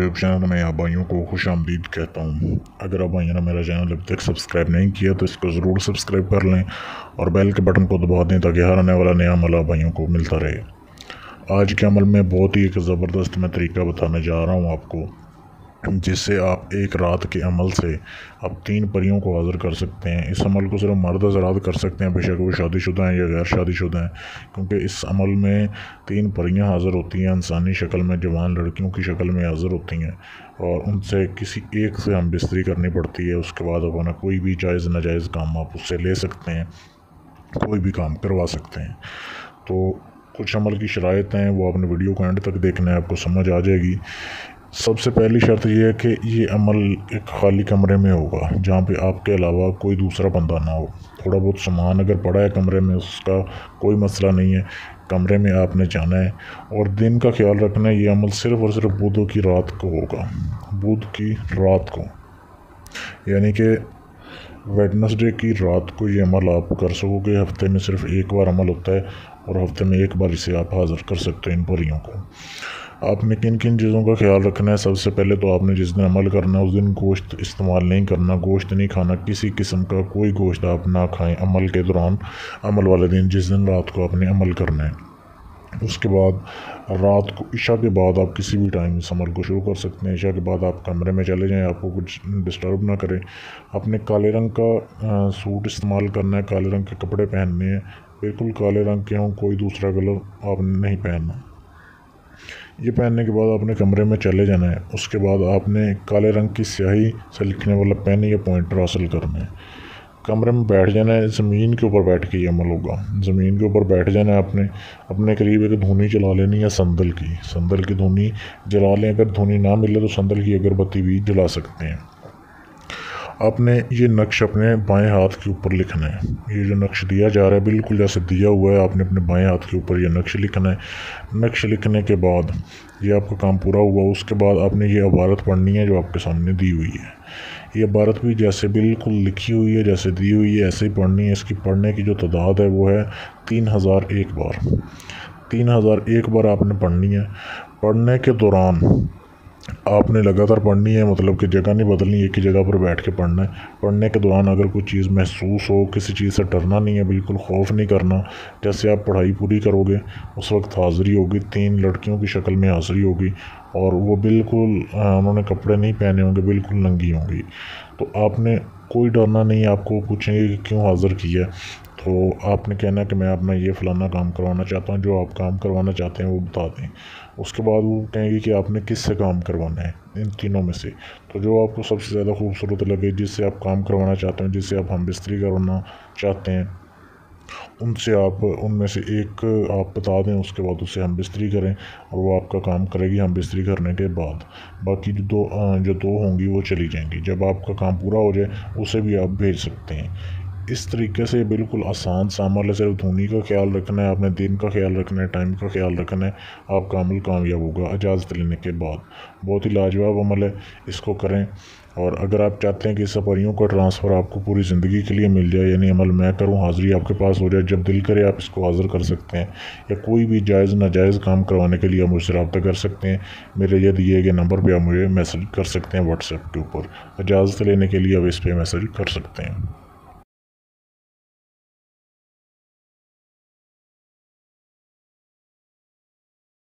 YouTube channel میں آبائیوں کو خوش آمدید کہتا ہوں۔ اگر آپ بھائیوں نے میرا چینل اب تک سبسکرائب نہیں کیا تو اس کو ضرور سبسکرائب کر لیں اور بیل کے بٹن کو دبا دیں تاکہ ہر آنے والا نیا عمل آپ کو ملتا رہے۔ آج کے عمل میں بہت ہی ایک زبردست میں طریقہ بتانے جا رہا ہوں آپ کو۔ جس سے آپ ایک رات کے عمل سے آپ تین پریوں کو حاضر کر سکتے ہیں۔ اس عمل کو صرف مرد حضرات کر سکتے ہیں، بے شک وہ شادی شدہ ہیں یا غیر شادی شدہ ہیں۔ کیونکہ اس عمل میں تین پریاں حاضر ہوتی ہیں، انسانی شکل میں جوان لڑکیوں کی شکل میں حاضر ہوتی ہیں اور ان سے کسی ایک سے ہم بستری کرنی پڑتی ہے۔ اس کے بعد اپنا کوئی بھی جائز ناجائز کام آپ اس سے لے سکتے ہیں، کوئی بھی کام کروا سکتے ہیں۔ تو کچھ عمل کی شرائط ہیں، وہ اپنے ویڈیو کو اینڈ تک دیکھنا ہے، آپ کو سمجھ آ جائے گی۔ سب سے پہلی شرط یہ ہے کہ یہ عمل ایک خالی کمرے میں ہوگا، جہاں پہ آپ کے علاوہ کوئی دوسرا بندہ نہ ہو۔ تھوڑا بہت سامان اگر پڑا ہے کمرے میں، اس کا کوئی مسئلہ نہیں ہے۔ کمرے میں آپ نے جانا ہے۔ اور دن کا خیال رکھنا ہے، یہ عمل صرف اور صرف بدھوں کی رات کو ہوگا۔ بدھ کی رات کو۔ یعنی کہ ویڈنسڈے کی رات کو یہ عمل آپ کر سکو گے۔ ہفتے میں صرف ایک بار عمل ہوتا ہے اور ہفتے میں ایک بار اسے آپ حاضر کر سکتے ہیں ان پریوں کو۔ آپ نے کن کن چیزوں کا خیال رکھنا ہے؟ سب سے پہلے تو آپ نے جس دن عمل کرنا ہے، اس دن گوشت استعمال نہیں کرنا، گوشت نہیں کھانا، کسی قسم کا کوئی گوشت آپ نہ کھائیں عمل کے دوران، عمل والے دن جس دن رات کو آپ نے عمل کرنا ہے۔ اس کے بعد رات کو، عشاء کے بعد آپ کسی بھی ٹائم اس عمل کو شروع کر سکتے ہیں۔ عشاء کے بعد آپ کمرے میں چلے جائیں، آپ کو کچھ ڈسٹرب نہ کریں۔ اپنے کالے رنگ کا سوٹ استعمال کرنا ہے، کالے رنگ کے کپڑے پہننے ہیں۔ بالکل کالے رنگ کے ہوں، کوئی دوسرا کلر آپ نے نہیں پہننا یہ پہننے کے بعد آپ نے کمرے میں چلے جانا ہے۔ اس کے بعد آپ نے کالے رنگ کی سیاہی سے لکھنے والا پین یا پوائنٹر حاصل کرنا ہے۔ کمرے میں بیٹھ جانا ہے۔ زمین کے اوپر بیٹھ کے یہ عمل ہوگا۔ زمین کے اوپر بیٹھ جانا ہے۔ آپ نے اپنے قریب ایک دھونی چلا لینی ہے سندل کی۔ سندل کی دھونی جلا لیں۔ اگر دھونی نہ ملے تو سندل کی اگربتی بھی جلا سکتے ہیں۔ آپ نے یہ نقش اپنے بائیں ہاتھ کے اوپر لکھنا ہے۔ یہ جو نقش دیا جا رہا ہے، بالکل جیسے دیا ہوا ہے، آپ نے اپنے بائیں ہاتھ کے اوپر یہ نقش لکھنا ہے۔ نقش لکھنے کے بعد یہ آپ کا کام پورا ہوا، اس کے بعد آپ نے یہ عبارت پڑھنی ہے جو آپ کے سامنے دی ہوئی ہے۔ یہ عبارت بھی جیسے بالکل لکھی ہوئی ہے، جیسے دی ہوئی ہے، ایسے ہی پڑھنی ہے۔ اس کی پڑھنے کی جو تعداد ہے، وہ ہے تین ہزار ایک بار۔ تین ہزار ایک بار آپ نے پڑھنی ہے۔ پڑھنے کے دوران آپ نے لگاتار پڑھنی ہے مطلب کہ جگہ نہیں بدلنی، ایک ہی جگہ پر بیٹھ کے پڑھنا ہے۔ پڑھنے کے دوران اگر کوئی چیز محسوس ہو، کسی چیز سے ڈرنا نہیں ہے، بالکل خوف نہیں کرنا۔ جیسے آپ پڑھائی پوری کرو گے، اس وقت حاضری ہوگی، تین لڑکیوں کی شکل میں حاضری ہوگی اور وہ بالکل انہوں نے کپڑے نہیں پہنے ہوں گے، بالکل ننگی ہوں گی۔ تو آپ نے کوئی ڈرنا نہیں، آپ کو پوچھیں گے کہ کیوں حاضر کیا تو آپ نے کہنا کہ میں اپنا یہ فلانا کام کروانا چاہتا ہوں، جو آپ کام کروانا چاہتے ہیں وہ بتا دیں۔ اس کے بعد وہ کہیں گے کہ آپ نے کس سے کام کروانا ہے، ان تینوں میں سے۔ تو جو آپ کو سب سے زیادہ خوبصورت لگے، جس سے آپ کام کروانا چاہتے ہیں، جس سے آپ ہم بستری کروانا چاہتے ہیں، ان سے آپ، ان میں سے ایک آپ بتا دیں، اس کے بعد اسے ہم بستری کریں اور وہ آپ کا کام کرے گی ہم بستری کرنے کے بعد۔ باقی جو دو جو دو ہوں گی وہ چلی جائیں گی۔ جب آپ کا کام پورا ہو جائے، اسے بھی آپ بھیج سکتے ہیں۔ اس طریقے سے بالکل آسان عمل ہے صرف دھونی کا خیال رکھنا ہے آپ نے دن کا خیال رکھنا ہے، ٹائم کا خیال رکھنا ہے، آپ کا عمل کامیاب ہوگا، اجازت لینے کے بعد۔ بہت ہی لاجواب عمل ہے، اس کو کریں۔ اور اگر آپ چاہتے ہیں کہ سفریوں کا ٹرانسفر آپ کو پوری زندگی کے لیے مل جائے یعنی عمل میں کروں، حاضری آپ کے پاس ہو جائے، جب دل کرے آپ اس کو حاضر کر سکتے ہیں، یا کوئی بھی جائز ناجائز کام کروانے کے لیے آپ مجھ سے رابطہ کر سکتے ہیں، میرے یہ دیے گئے نمبر پہ آپ مجھے میسج کر سکتے ہیں، واٹس ایپ کے اوپر۔ اجازت لینے کے لیے آپ اس پہ میسج کر سکتے ہیں۔